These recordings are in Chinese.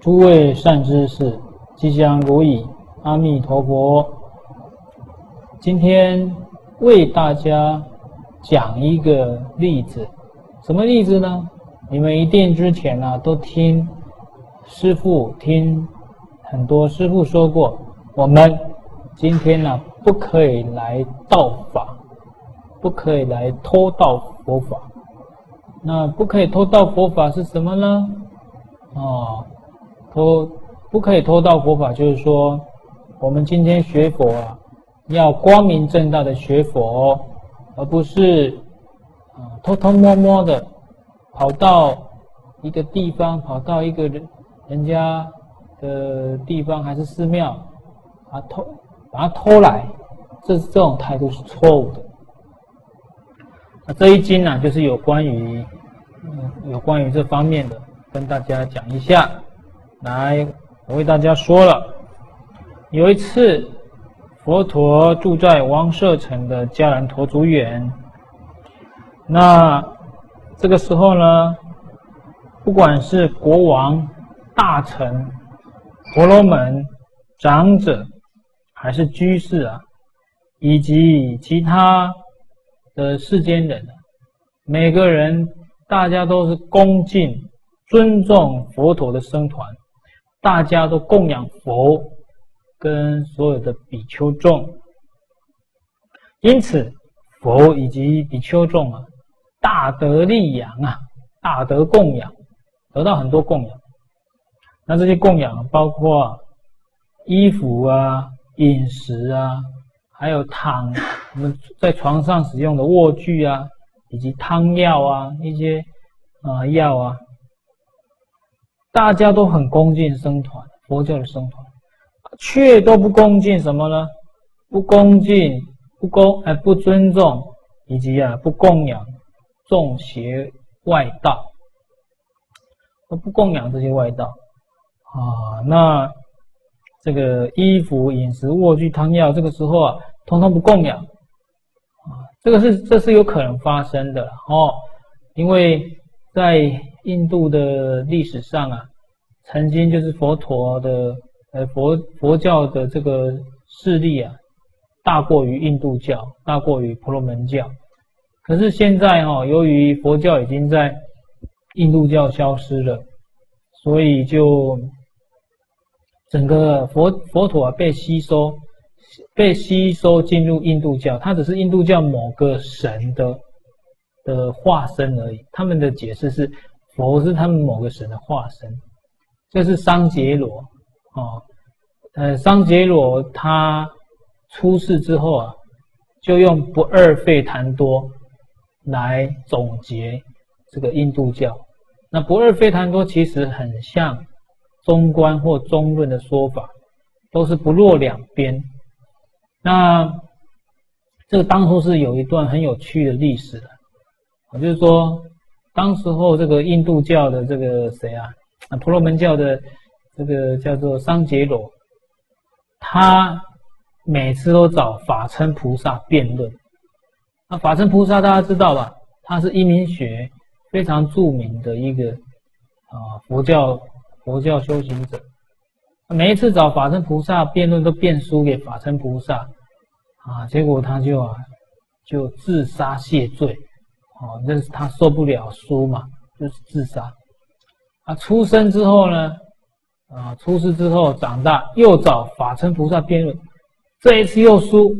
诸位善知识，吉祥如意，阿弥陀佛。今天为大家讲一个例子，什么例子呢？你们一定之前呢都听师父听很多师父说过，我们今天呢不可以来道法，不可以来偷盗佛法。那不可以偷盗佛法是什么呢？哦。偷不可以偷盗佛法，就是说，我们今天学佛啊，要光明正大的学佛，而不是啊偷偷摸摸的跑到一个地方，跑到一个人人家的地方还是寺庙啊偷把它偷来，这这种态度是错误的。那这一经呢，就是有关于嗯有关于这方面的，跟大家讲一下。来，我为大家说了，有一次，佛陀住在王舍城的迦兰陀竹园。那这个时候呢，不管是国王、大臣、婆罗门、长者，还是居士啊，以及其他的世间人，每个人大家都是恭敬、尊重佛陀的僧团。大家都供养佛，跟所有的比丘众，因此佛以及比丘众啊，大得利养啊，大得供养，得到很多供养。那这些供养包括衣服啊、饮食啊，还有躺我们在床上使用的卧具啊，以及汤药啊，一些啊药啊。大家都很恭敬僧团，佛教的僧团，却都不恭敬什么呢？不恭敬，不恭，哎，不尊重，以及啊，不供养众邪外道，都不供养这些外道啊。那这个衣服、饮食、卧具、汤药，这个时候啊，通通不供养啊。这个是这是有可能发生的哦，因为在印度的历史上啊，曾经就是佛陀的呃佛佛教的这个势力啊，大过于印度教，大过于婆罗门教。可是现在哈，由于佛教已经在印度教消失了，所以就整个佛佛陀啊被吸收，被吸收进入印度教，它只是印度教某个神的的化身而已。他们的解释是。佛是他们某个神的化身，这是桑杰罗哦，呃，桑杰罗他出世之后啊，就用不二费檀多来总结这个印度教。那不二费檀多其实很像中观或中论的说法，都是不落两边。那这个当初是有一段很有趣的历史的，就是说。当时候，这个印度教的这个谁啊？啊，婆罗门教的这个叫做桑杰罗，他每次都找法称菩萨辩论。那法称菩萨大家知道吧？他是一明学非常著名的一个啊佛教佛教修行者。每一次找法称菩萨辩论，都辩输给法称菩萨啊，结果他就啊就自杀谢罪。哦，这是他受不了输嘛，就是自杀。啊，出生之后呢，啊，出世之后长大，又找法身菩萨辩论，这一次又输，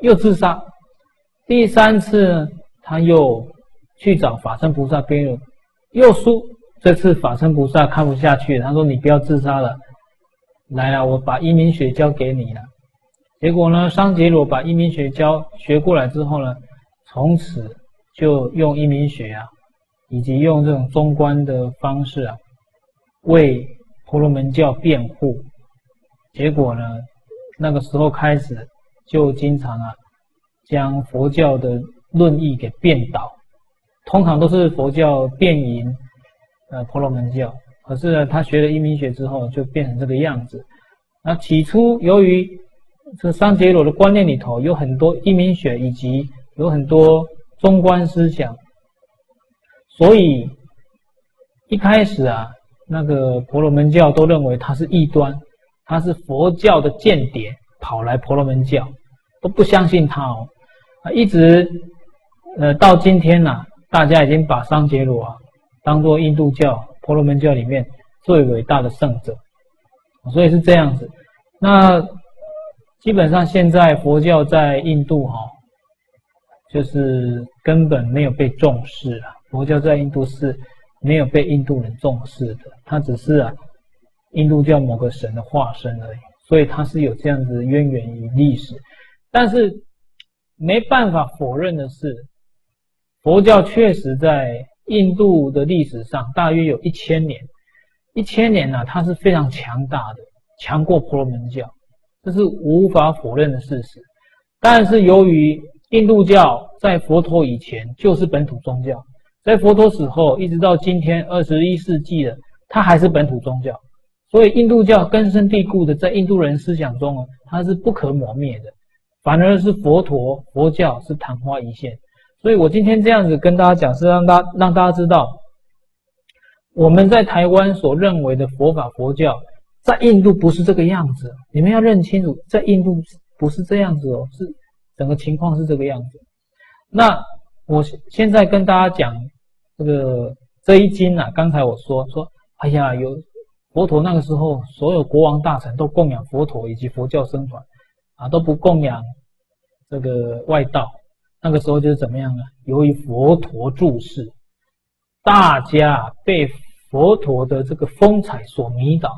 又自杀。第三次他又去找法身菩萨辩论，又输。这次法身菩萨看不下去，他说：“你不要自杀了，来了，我把一明学教给你了。”结果呢，桑杰罗把一明学教学过来之后呢，从此。就用一明学啊，以及用这种中观的方式啊，为婆罗门教辩护。结果呢，那个时候开始就经常啊，将佛教的论义给变倒。通常都是佛教辩赢呃婆罗门教，可是呢，他学了一明学之后，就变成这个样子。那起初由于这三杰罗的观念里头有很多一明学，以及有很多。中观思想，所以一开始啊，那个婆罗门教都认为他是异端，他是佛教的间谍，跑来婆罗门教，都不相信他哦。啊，一直呃到今天呐，大家已经把桑杰罗啊当做印度教、婆罗门教里面最伟大的圣者，所以是这样子。那基本上现在佛教在印度哈，就是根本没有被重视啊。佛教在印度是没有被印度人重视的，它只是啊印度教某个神的化身而已，所以它是有这样子渊源于历史。但是没办法否认的是，佛教确实在印度的历史上大约有一千年，一千年呢，它是非常强大的，强过婆罗门教。这是无法否认的事实，但是由于印度教在佛陀以前就是本土宗教，在佛陀死后一直到今天二十一世纪了，它还是本土宗教，所以印度教根深蒂固的在印度人思想中它是不可磨灭的，反而是佛陀佛教是昙花一现。所以我今天这样子跟大家讲，是让大让大家知道，我们在台湾所认为的佛法佛教。在印度不是这个样子，你们要认清楚，在印度不是这样子哦，是整个情况是这个样子。那我现在跟大家讲这个这一经啊，刚才我说说，哎呀，有佛陀那个时候，所有国王大臣都供养佛陀以及佛教僧团啊，都不供养这个外道。那个时候就是怎么样呢？由于佛陀住世，大家被佛陀的这个风采所迷倒。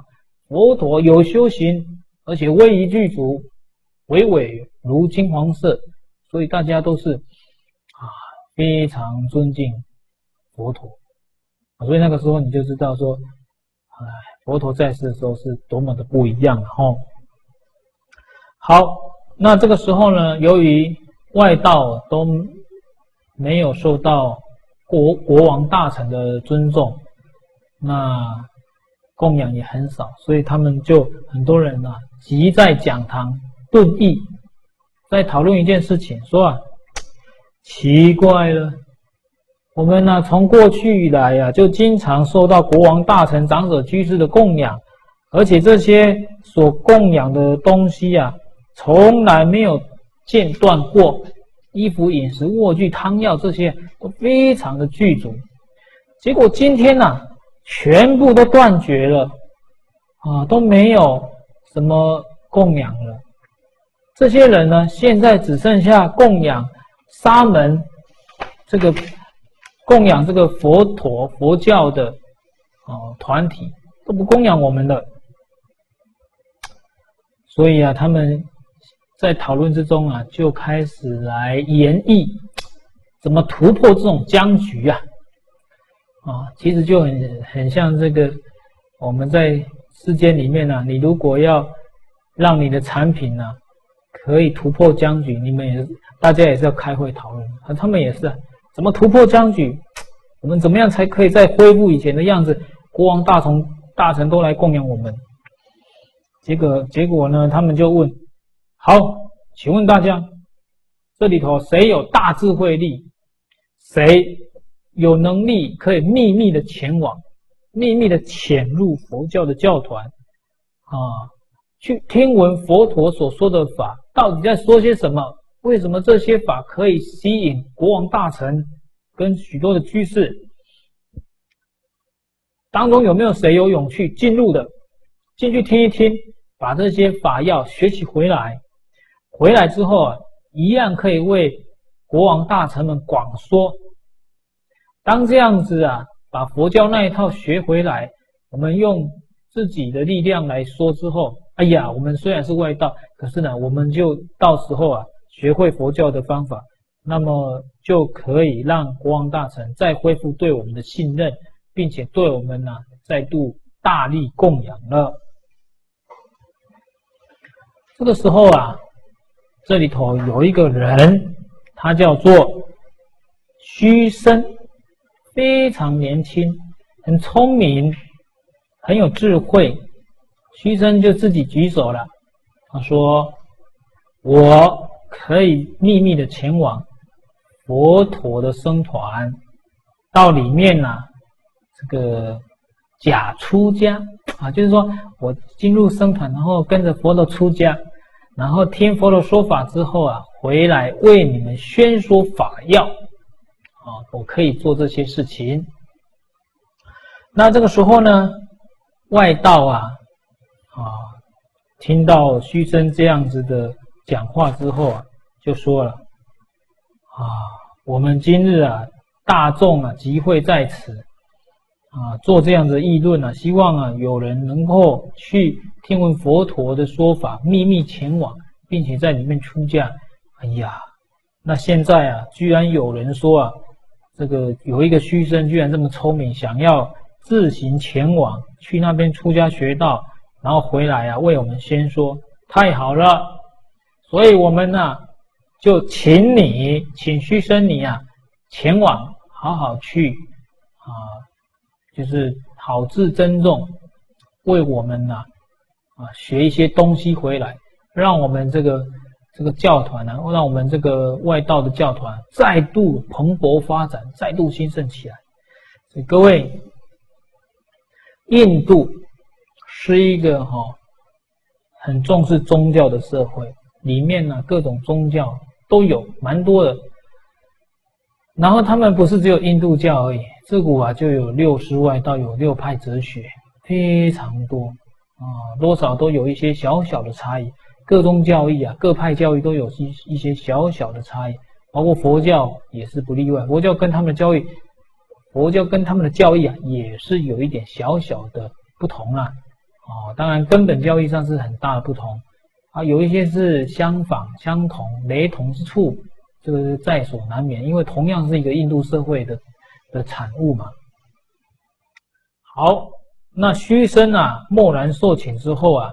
佛陀有修行，而且威仪具足，巍巍如金黄色，所以大家都是啊非常尊敬佛陀。所以那个时候你就知道说，哎，佛陀在世的时候是多么的不一样哈。好，那这个时候呢，由于外道都没有受到国国王大臣的尊重，那。供养也很少，所以他们就很多人啊，集在讲堂论议，在讨论一件事情，说啊，奇怪了，我们呢从过去以来呀，就经常受到国王、大臣、长者、居士的供养，而且这些所供养的东西啊，从来没有间断过，衣服、饮食、卧具、汤药这些都非常的具足，结果今天呢？全部都断绝了，啊，都没有什么供养了。这些人呢，现在只剩下供养沙门，这个供养这个佛陀佛教的啊团体，都不供养我们的。所以啊，他们在讨论之中啊，就开始来研议怎么突破这种僵局啊。啊，其实就很很像这个，我们在世间里面呢，你如果要让你的产品呢可以突破僵局，你们也大家也是要开会讨论，啊，他们也是怎么突破僵局，我们怎么样才可以再恢复以前的样子？国王大臣大臣都来供养我们，结果结果呢，他们就问：好，请问大家这里头谁有大智慧力？谁？有能力可以秘密的前往，秘密的潜入佛教的教团，啊，去听闻佛陀所说的法到底在说些什么？为什么这些法可以吸引国王大臣跟许多的居士？当中有没有谁有勇气进入的？进去听一听，把这些法要学习回来，回来之后啊，一样可以为国王大臣们广说。当这样子啊，把佛教那一套学回来，我们用自己的力量来说之后，哎呀，我们虽然是外道，可是呢，我们就到时候啊，学会佛教的方法，那么就可以让国王大臣再恢复对我们的信任，并且对我们呢再度大力供养了。这个时候啊，这里头有一个人，他叫做虚生。非常年轻，很聪明，很有智慧。虚生就自己举手了，他说：“我可以秘密的前往佛陀的僧团，到里面呢，这个假出家啊，就是说我进入僧团，然后跟着佛陀出家，然后听佛陀说法之后啊，回来为你们宣说法要啊，我可以做这些事情。那这个时候呢，外道啊啊，听到虚生这样子的讲话之后啊，就说了啊，我们今日啊，大众啊集会在此。啊，做这样的议论呢，希望啊有人能够去听闻佛陀的说法，秘密前往，并且在里面出家。哎呀，那现在啊，居然有人说啊，这个有一个虚生居然这么聪明，想要自行前往去那边出家学道，然后回来啊为我们先说，太好了。所以我们呢就请你，请虚生你啊前往，好好去啊。就是好自珍重，为我们呐啊学一些东西回来，让我们这个这个教团呢，让我们这个外道的教团再度蓬勃发展，再度兴盛起来。所以各位，印度是一个哈很重视宗教的社会，里面呢各种宗教都有蛮多的。然后他们不是只有印度教而已。自古啊就有六师外道，有六派哲学，非常多啊，多少都有一些小小的差异。各宗教义啊，各派教义都有一一些小小的差异，包括佛教也是不例外。佛教跟他们的教义，佛教跟他们的教义啊，也是有一点小小的不同啊。哦，当然根本教义上是很大的不同啊，有一些是相仿、相同、雷同之处，这个是在所难免。因为同样是一个印度社会的。的产物嘛。好，那虚生啊，默然受请之后啊，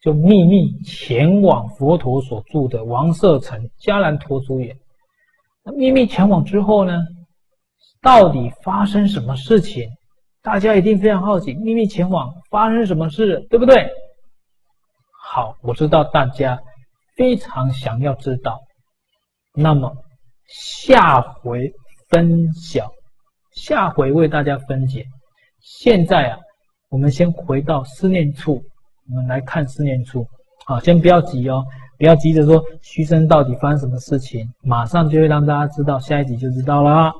就秘密前往佛陀所住的王舍城迦兰陀竹园。那秘密前往之后呢，到底发生什么事情？大家一定非常好奇，秘密前往发生什么事，对不对？好，我知道大家非常想要知道。那么下回。分晓，下回为大家分解。现在啊，我们先回到思念处，我们来看思念处。好，先不要急哦，不要急着说虚生到底发生什么事情，马上就会让大家知道，下一集就知道了。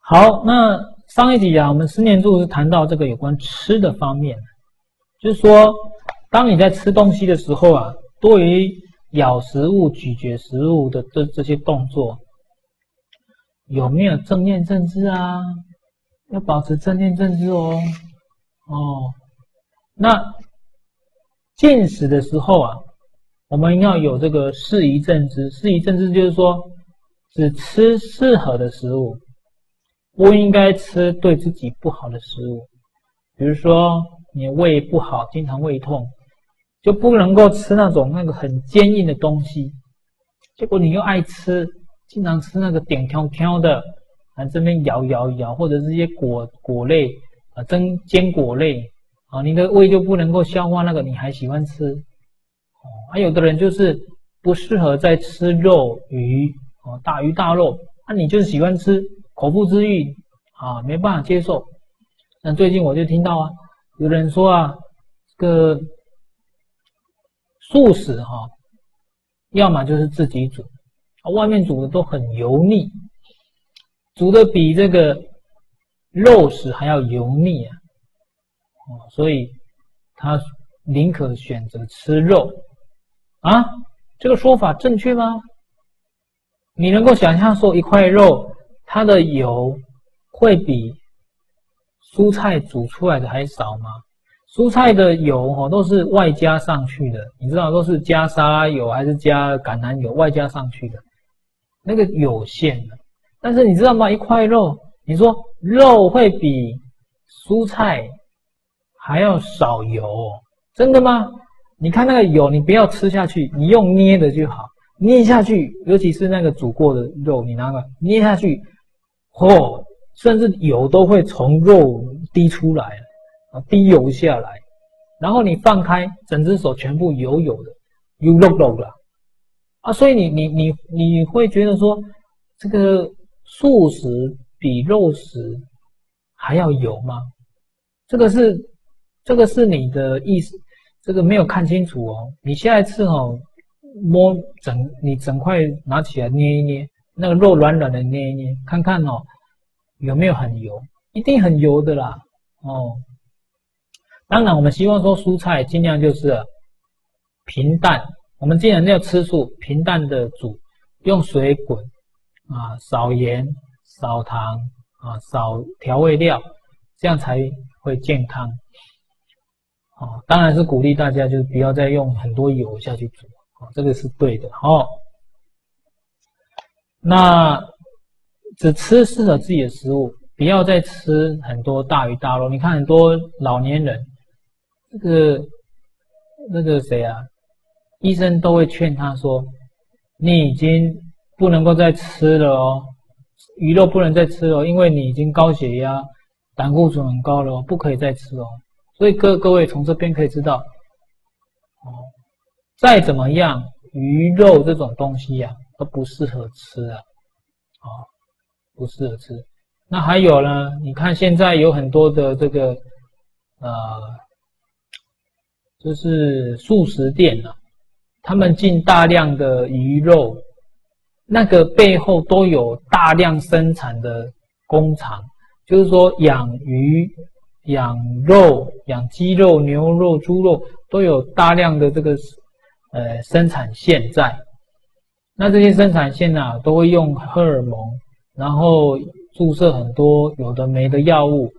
好，那上一集啊，我们思念柱是谈到这个有关吃的方面，就是说，当你在吃东西的时候啊，对于咬食物、咀嚼食物的这这些动作。有没有正念正知啊？要保持正念正知哦。哦，那进食的时候啊，我们要有这个适宜正知。适宜正知就是说，只吃适合的食物，不应该吃对自己不好的食物。比如说，你胃不好，经常胃痛，就不能够吃那种那个很坚硬的东西。结果你又爱吃。经常吃那个点挑挑的，啊这边摇摇摇，或者是一些果果类啊，蒸坚果类啊，你的胃就不能够消化那个，你还喜欢吃哦？还有的人就是不适合再吃肉鱼哦，大鱼大肉，那你就喜欢吃口腹之欲啊，没办法接受。那最近我就听到啊，有人说啊，这个素食哈，要么就是自己煮。外面煮的都很油腻，煮的比这个肉食还要油腻啊！哦，所以他宁可选择吃肉啊？这个说法正确吗？你能够想象说一块肉它的油会比蔬菜煮出来的还少吗？蔬菜的油哦都是外加上去的，你知道都是加沙拉油还是加橄榄油外加上去的。那个有限的，但是你知道吗？一块肉，你说肉会比蔬菜还要少油，真的吗？你看那个油，你不要吃下去，你用捏的就好，捏下去，尤其是那个煮过的肉，你拿个捏下去，嚯，甚至油都会从肉滴出来啊，滴油下来，然后你放开，整只手全部油油的，油肉肉了。啊，所以你你你你会觉得说，这个素食比肉食还要油吗？这个是这个是你的意思，这个没有看清楚哦。你下一次哦，摸整你整块拿起来捏一捏，那个肉软软的捏一捏，看看哦有没有很油，一定很油的啦哦。当然，我们希望说蔬菜尽量就是平淡。我们既然要吃素，平淡的煮，用水滚啊，少盐、少糖啊，少调味料，这样才会健康。哦，当然是鼓励大家，就是不要再用很多油下去煮，哦，这个是对的。哦，那只吃适合自己的食物，不要再吃很多大鱼大肉。你看很多老年人。这个那个谁啊？医生都会劝他说：“你已经不能够再吃了哦，鱼肉不能再吃了，因为你已经高血压、胆固醇很高了，不可以再吃哦。”所以各各位从这边可以知道，哦，再怎么样，鱼肉这种东西呀都不适合吃啊，哦，不适合吃。那还有呢？你看现在有很多的这个呃。就是素食店啊，他们进大量的鱼肉，那个背后都有大量生产的工厂，就是说养鱼、养肉、养鸡肉、牛肉、猪肉都有大量的这个呃生产线在。那这些生产线呢，都会用荷尔蒙，然后注射很多有的没的药物。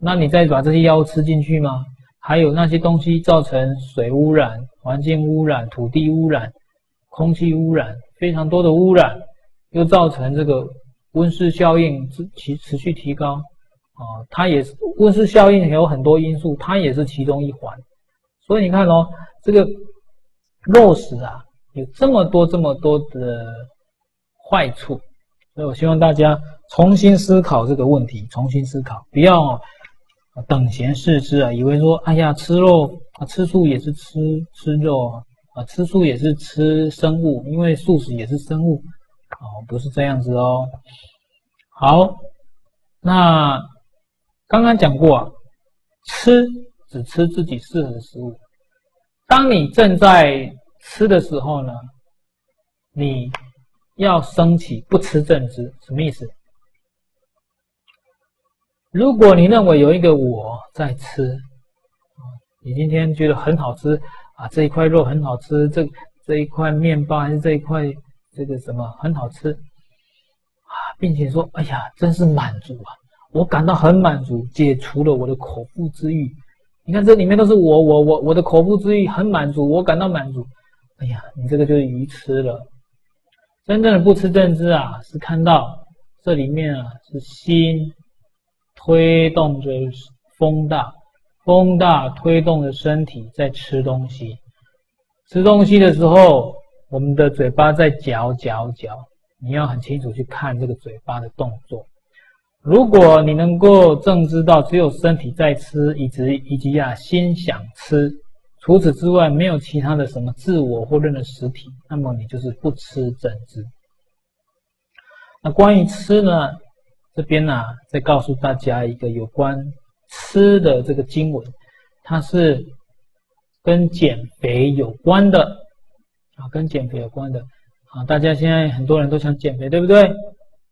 那你再把这些药物吃进去吗？还有那些东西造成水污染、环境污染、土地污染、空气污染，非常多的污染，又造成这个温室效应持持续提高啊，它也是温室效应有很多因素，它也是其中一环。所以你看哦，这个肉食啊，有这么多这么多的坏处，所以我希望大家重新思考这个问题，重新思考，不要。等闲视之啊，以为说，哎呀，吃肉啊，吃素也是吃吃肉啊，啊，吃素也是吃生物，因为素食也是生物，哦，不是这样子哦。好，那刚刚讲过啊，吃只吃自己适合的食物。当你正在吃的时候呢，你要升起不吃正知，什么意思？如果你认为有一个我在吃，你今天觉得很好吃啊，这一块肉很好吃，这这一块面包还是这一块这个什么很好吃啊，并且说，哎呀，真是满足啊，我感到很满足，解除了我的口腹之欲。你看这里面都是我我我我的口腹之欲很满足，我感到满足。哎呀，你这个就是愚痴了。真正的不吃正知啊，是看到这里面啊是心。推动着风大，风大推动着身体在吃东西。吃东西的时候，我们的嘴巴在嚼嚼嚼。你要很清楚去看这个嘴巴的动作。如果你能够正知道只有身体在吃，以及以及啊心想吃，除此之外没有其他的什么自我或任何实体，那么你就是不吃整知。那关于吃呢？这边呢，再告诉大家一个有关吃的这个经文，它是跟减肥有关的啊，跟减肥有关的啊。大家现在很多人都想减肥，对不对？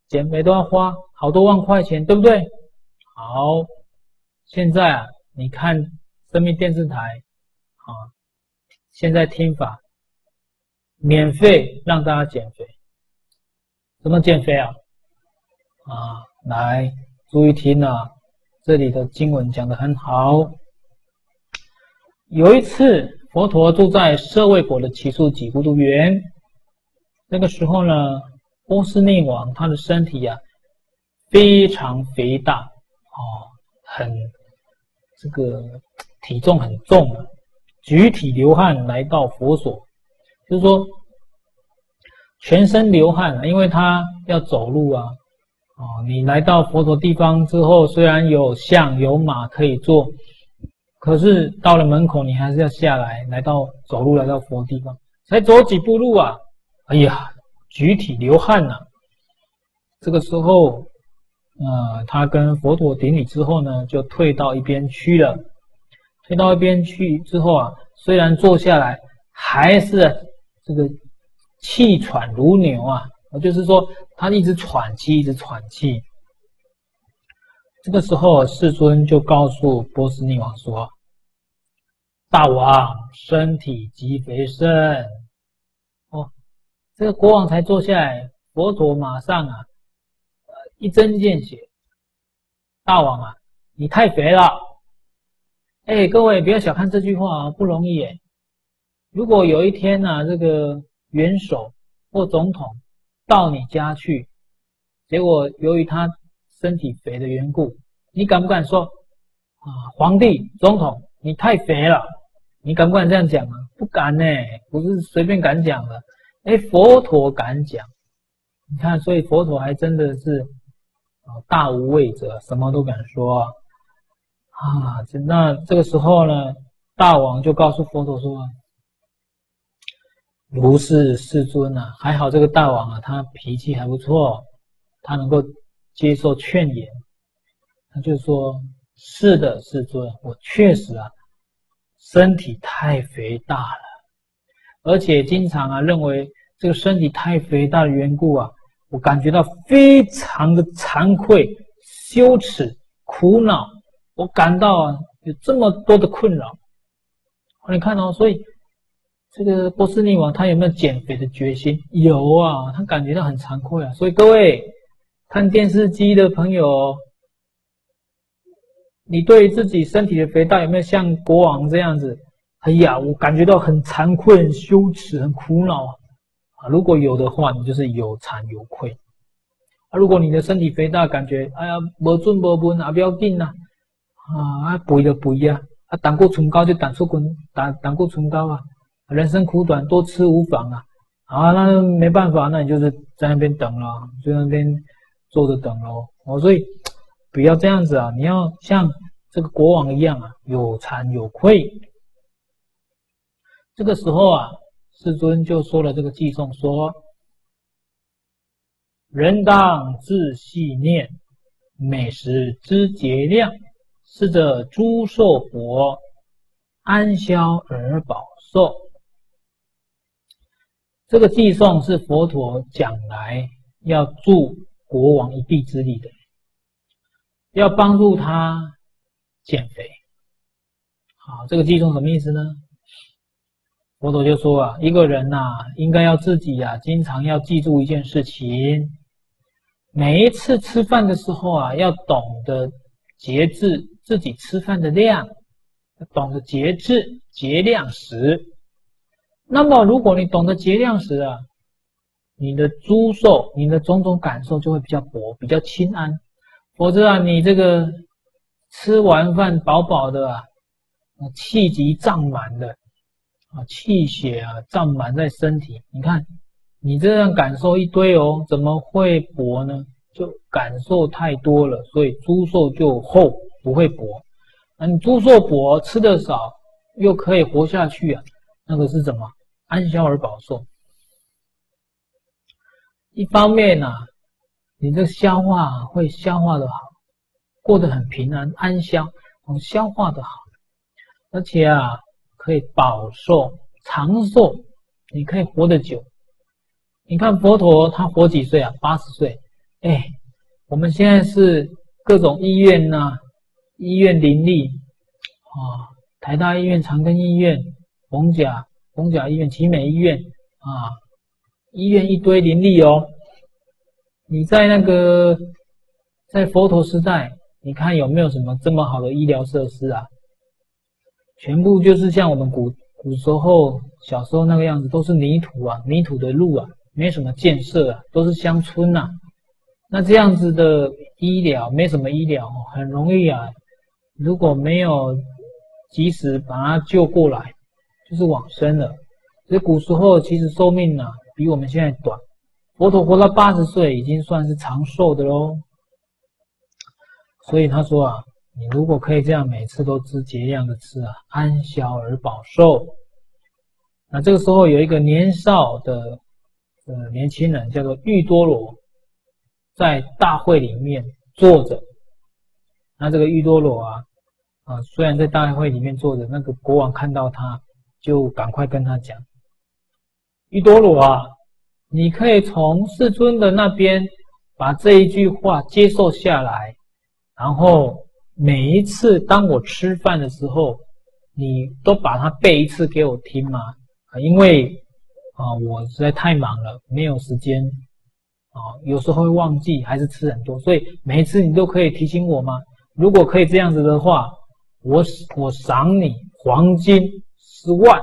减肥都要花好多万块钱，对不对？好，现在啊，你看生命电视台啊，现在听法免费让大家减肥，怎么减肥啊？啊？来，注意听啊！这里的经文讲的很好。有一次，佛陀住在舍卫国的奇树几孤独园。那个时候呢，波斯匿王他的身体呀非常肥大，哦，很这个体重很重啊，举体流汗来到佛所，就是说全身流汗啊，因为他要走路啊。哦，你来到佛陀地方之后，虽然有象有马可以坐，可是到了门口，你还是要下来，来到走路来到佛地方，才走几步路啊！哎呀，举体流汗呐。这个时候，呃，他跟佛陀顶礼之后呢，就退到一边去了。退到一边去之后啊，虽然坐下来，还是这个气喘如牛啊，就是说他一直喘气，一直喘气。这个时候，世尊就告诉波斯匿王说：“大王身体极肥盛。”哦，这个国王才坐下来，佛陀马上啊，一针见血：“大王啊，你太肥了。”哎，各位不要小看这句话啊，不容易哎。如果有一天呢，这个元首或总统到你家去，结果由于他身体肥的缘故，你敢不敢说啊？皇帝、总统，你太肥了，你敢不敢这样讲啊？不敢呢，不是随便敢讲的。哎，佛陀敢讲，你看，所以佛陀还真的是啊，大无畏者，什么都敢说。啊那这个时候呢，大王就告诉佛陀说：“如是，世尊啊，还好这个大王啊，他脾气还不错，他能够。”接受劝言，他就说：“是的，世尊，我确实啊，身体太肥大了，而且经常啊，认为这个身体太肥大的缘故啊，我感觉到非常的惭愧、羞耻、苦恼，我感到，有这么多的困扰。你看哦，所以这个波斯匿王他有没有减肥的决心？有啊，他感觉到很惭愧啊。所以各位。”看电视机的朋友，你对自己身体的肥大有没有像国王这样子？哎呀，我感觉到很惭愧、很羞耻、很苦恼啊！如果有的话，你就是有惭有愧啊。如果你的身体肥大，感觉哎呀，无准无分啊，不要紧呐啊啊，肥就肥啊，啊，胆固醇高就胆固醇胆胆固醇高啊，人生苦短，多吃无妨啊。啊，那没办法，那你就是在那边等了，在那边。坐着等喽，哦，所以不要这样子啊！你要像这个国王一样啊，有惭有愧。这个时候啊，世尊就说了这个偈颂，说：“人当自细念，美食之节量，是这诸寿佛安消而保寿。”这个寄送是佛陀讲来要助。国王一臂之力的，要帮助他减肥。好，这个寄送什么意思呢？佛陀就说啊，一个人呐，应该要自己呀，经常要记住一件事情：每一次吃饭的时候啊，要懂得节制自己吃饭的量，懂得节制节量食。那么，如果你懂得节量食啊，你的诸受，你的种种感受就会比较薄，比较轻安。否则啊，你这个吃完饭饱饱的啊，气急胀满的啊，气血啊胀满在身体。你看，你这样感受一堆哦，怎么会薄呢？就感受太多了，所以诸受就厚，不会薄。那你诸受薄，吃的少，又可以活下去啊，那个是怎么安消而保寿？一方面呢，你的消化会消化的好，过得很平安安详，能消化的好，而且啊可以保寿长寿，你可以活得久。你看佛陀他活几岁啊？八十岁。哎，我们现在是各种医院呐，医院林立啊，台大医院、长庚医院、逢甲逢甲医院、奇美医院啊。医院一堆林立哦，你在那个在佛陀时代，你看有没有什么这么好的医疗设施啊？全部就是像我们古古时候小时候那个样子，都是泥土啊，泥土的路啊，没什么建设啊，都是乡村呐。那这样子的医疗没什么医疗，很容易啊，如果没有及时把他救过来，就是往生了。所以古时候其实寿命呢。比我们现在短，佛陀活到八十岁已经算是长寿的喽。所以他说啊，你如果可以这样每次都吃节量的吃啊，安消而保寿。那这个时候有一个年少的呃年轻人叫做玉多罗，在大会里面坐着。那这个玉多罗啊，虽然在大会里面坐着，那个国王看到他，就赶快跟他讲：“玉多罗啊，你可以从世尊的那边把这一句话接受下来，然后每一次当我吃饭的时候，你都把它背一次给我听吗？啊，因为啊，我实在太忙了，没有时间。”啊，有时候会忘记，还是吃很多，所以每一次你都可以提醒我吗？如果可以这样子的话，我我赏你黄金十万，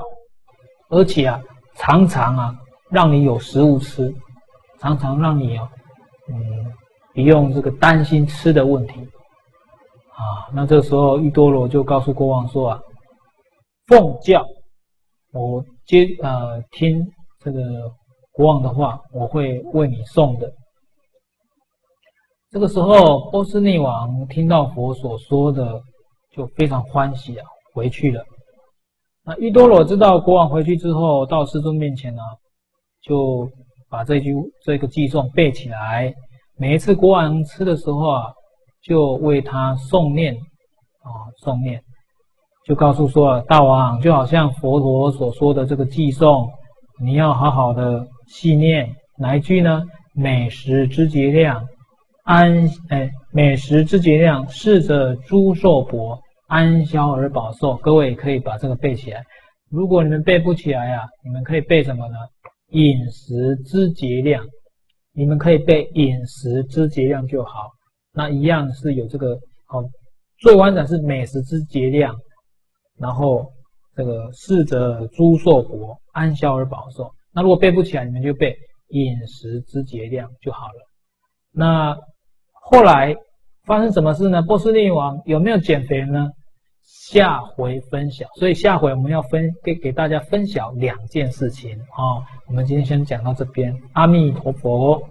而且啊，常常啊，让你有食物吃，常常让你啊，嗯，不用这个担心吃的问题。啊，那这时候玉多罗就告诉国王说啊，奉教，我接呃听这个。国王的话，我会为你送的。这个时候，波斯匿王听到佛所说的，就非常欢喜啊，回去了。那玉多罗知道国王回去之后，到师尊面前呢，就把这句这个偈颂背起来。每一次国王吃的时候啊，就为他诵念啊，诵念，就告诉说啊，大王就好像佛陀所说的这个偈颂，你要好好的。细念哪一句呢？美食之节量，安哎，美食之节量，逝者诸寿薄，安消而保寿。各位可以把这个背起来。如果你们背不起来呀，你们可以背什么呢？饮食之节量，你们可以背饮食之节量就好。那一样是有这个好，最完整是美食之节量，然后这个逝者诸寿薄，安消而保寿。那如果背不起来，你们就背饮食之节量就好了。那后来发生什么事呢？波斯匿王有没有减肥呢？下回分享。所以下回我们要分给给大家分享两件事情啊。我们今天先讲到这边，阿弥陀佛。